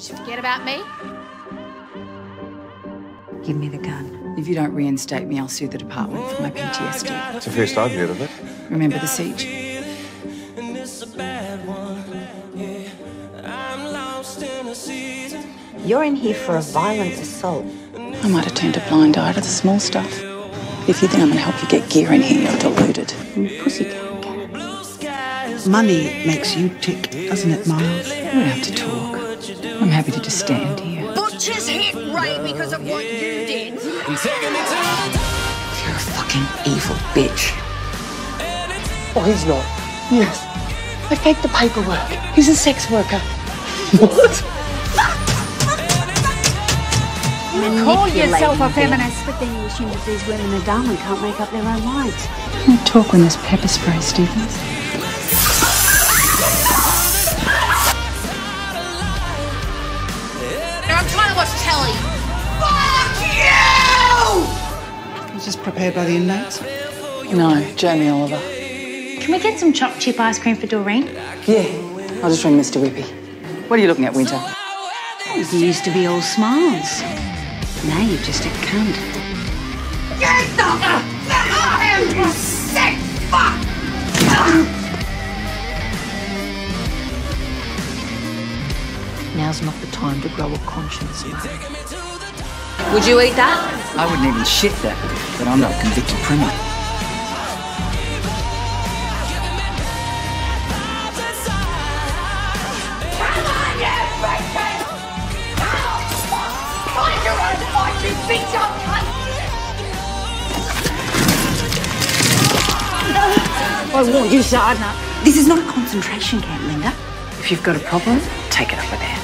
Did you forget about me? Give me the gun. If you don't reinstate me, I'll sue the department for my PTSD. It's the first I've heard of it. Remember the siege? You're in here for a violent assault. I might have turned a blind eye to the small stuff. If you think I'm going to help you get gear in here, you're deluded. Pussy cat. Money makes you tick, doesn't it, Miles? We don't have to talk. I'm happy to just stand here. Butchers hit Ray because of what you did. You're a fucking evil bitch. Oh, he's not. Yes. I faked the paperwork. He's a sex worker. What? Call yourself a feminist, but then you assume that these women are dumb and can't make up their own minds. You talk when there's pepper spray, Stevens. I'm trying to watch telly. It was just prepared by the inmates. No, Jamie Oliver. Can we get some chopped chip ice cream for Doreen? Yeah, I'll just ring Mr. Whippy. What are you looking at, Winter? Oh, you used to be all smiles. Now you're just a cunt. Now's not the time to grow a conscience, Would you eat that? I wouldn't even shit that, but I'm not a convicted criminal. I warned you, Sardna. This is not a concentration camp, Linda. If you've got a problem, take it up with her.